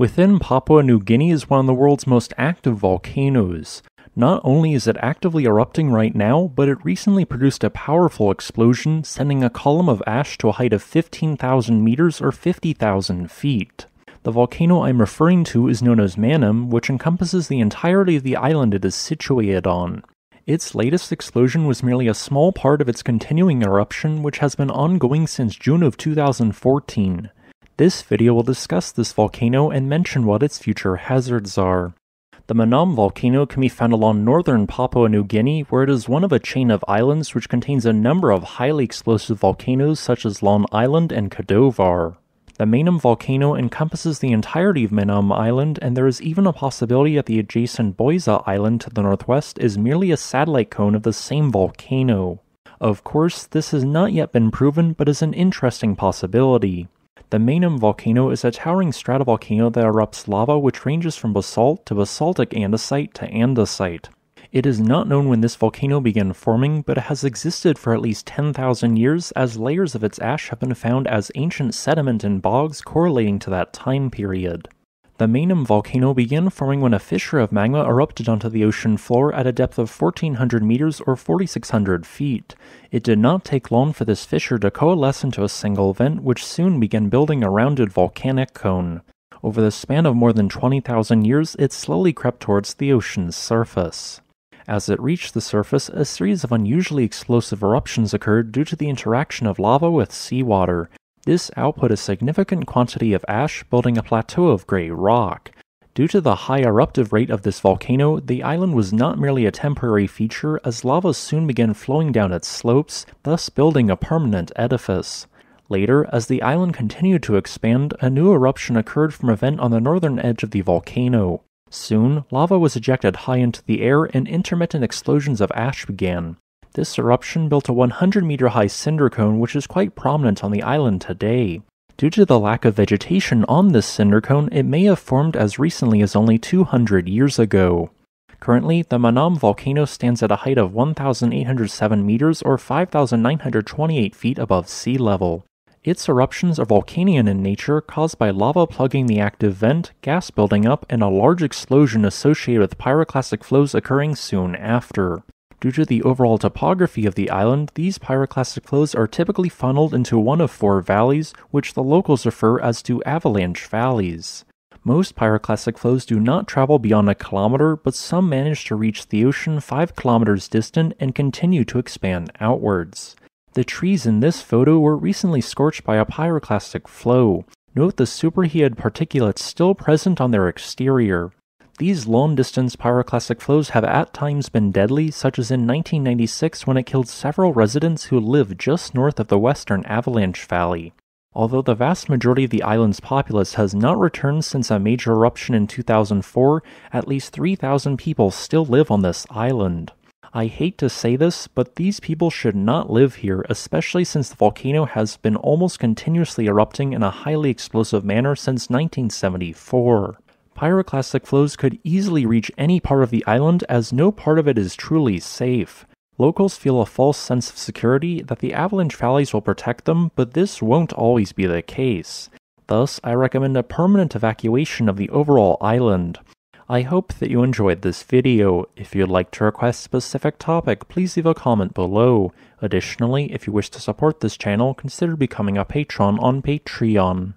Within Papua New Guinea is one of the world's most active volcanoes. Not only is it actively erupting right now, but it recently produced a powerful explosion, sending a column of ash to a height of 15,000 meters or 50,000 feet. The volcano I'm referring to is known as Manam, which encompasses the entirety of the island it is situated on. Its latest explosion was merely a small part of its continuing eruption, which has been ongoing since June of 2014. This video will discuss this volcano and mention what its future hazards are. The Manam volcano can be found along northern Papua New Guinea, where it is one of a chain of islands which contains a number of highly explosive volcanoes such as Long Island and Kadovar. The Manam volcano encompasses the entirety of Manam Island, and there is even a possibility that the adjacent Boisa Island to the northwest is merely a satellite cone of the same volcano. Of course, this has not yet been proven, but is an interesting possibility. The Manam volcano is a towering stratovolcano that erupts lava which ranges from basalt to basaltic andesite to andesite. It is not known when this volcano began forming, but it has existed for at least 10,000 years as layers of its ash have been found as ancient sediment in bogs correlating to that time period. The Manam volcano began forming when a fissure of magma erupted onto the ocean floor at a depth of 1400 meters or 4600 feet. It did not take long for this fissure to coalesce into a single vent, which soon began building a rounded volcanic cone. Over the span of more than 20,000 years, it slowly crept towards the ocean's surface. As it reached the surface, a series of unusually explosive eruptions occurred due to the interaction of lava with seawater. This output a significant quantity of ash, building a plateau of gray rock. Due to the high eruptive rate of this volcano, the island was not merely a temporary feature, as lava soon began flowing down its slopes, thus building a permanent edifice. Later, as the island continued to expand, a new eruption occurred from a vent on the northern edge of the volcano. Soon, lava was ejected high into the air and intermittent explosions of ash began. This eruption built a 100 meter high cinder cone which is quite prominent on the island today. Due to the lack of vegetation on this cinder cone, it may have formed as recently as only 200 years ago. Currently, the Manam volcano stands at a height of 1,807 meters or 5,928 feet above sea level. Its eruptions are vulcanian in nature, caused by lava plugging the active vent, gas building up, and a large explosion associated with pyroclastic flows occurring soon after. Due to the overall topography of the island, these pyroclastic flows are typically funneled into one of four valleys, which the locals refer as to avalanche valleys. Most pyroclastic flows do not travel beyond a kilometer, but some manage to reach the ocean 5 kilometers distant and continue to expand outwards. The trees in this photo were recently scorched by a pyroclastic flow. Note the superheated particulates still present on their exterior. These long distance pyroclastic flows have at times been deadly, such as in 1996 when it killed several residents who live just north of the western Avalanche Valley. Although the vast majority of the island's populace has not returned since a major eruption in 2004, at least 3,000 people still live on this island. I hate to say this, but these people should not live here, especially since the volcano has been almost continuously erupting in a highly explosive manner since 1974. Pyroclastic flows could easily reach any part of the island as no part of it is truly safe. Locals feel a false sense of security that the avalanche valleys will protect them, but this won't always be the case. Thus, I recommend a permanent evacuation of the overall island. I hope that you enjoyed this video. If you'd like to request a specific topic, please leave a comment below. Additionally, if you wish to support this channel, consider becoming a patron on Patreon.